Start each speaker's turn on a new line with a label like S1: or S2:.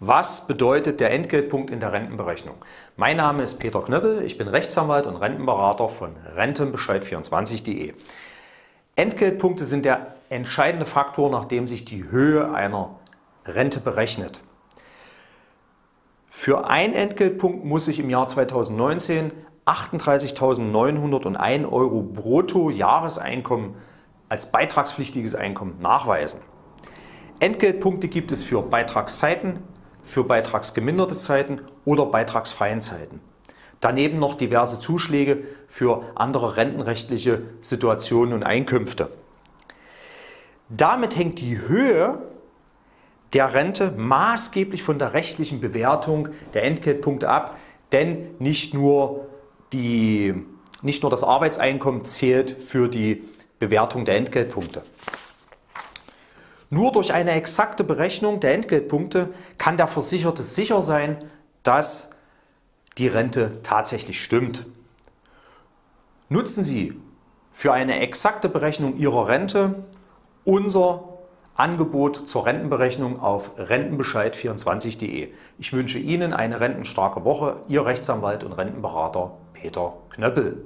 S1: Was bedeutet der Entgeltpunkt in der Rentenberechnung? Mein Name ist Peter Knöppel, ich bin Rechtsanwalt und Rentenberater von Rentenbescheid24.de. Entgeltpunkte sind der entscheidende Faktor, nach dem sich die Höhe einer Rente berechnet. Für einen Entgeltpunkt muss ich im Jahr 2019 38.901 Euro brutto Jahreseinkommen als beitragspflichtiges Einkommen nachweisen. Entgeltpunkte gibt es für Beitragszeiten, für beitragsgeminderte Zeiten oder beitragsfreien Zeiten. Daneben noch diverse Zuschläge für andere rentenrechtliche Situationen und Einkünfte. Damit hängt die Höhe der Rente maßgeblich von der rechtlichen Bewertung der Entgeltpunkte ab, denn nicht nur, die, nicht nur das Arbeitseinkommen zählt für die Bewertung der Entgeltpunkte. Nur durch eine exakte Berechnung der Entgeltpunkte kann der Versicherte sicher sein, dass die Rente tatsächlich stimmt. Nutzen Sie für eine exakte Berechnung Ihrer Rente unser Angebot zur Rentenberechnung auf rentenbescheid24.de. Ich wünsche Ihnen eine rentenstarke Woche. Ihr Rechtsanwalt und Rentenberater Peter Knöppel.